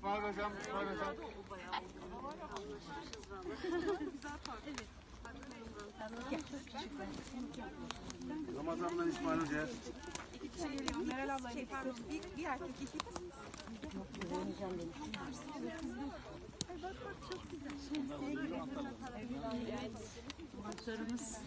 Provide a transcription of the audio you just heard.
İsmail Hocam, İsmail Hocam. Ramazan'dan İsmail Hoca. Meral abla bir, bir erkek iki kız. Maçlarımız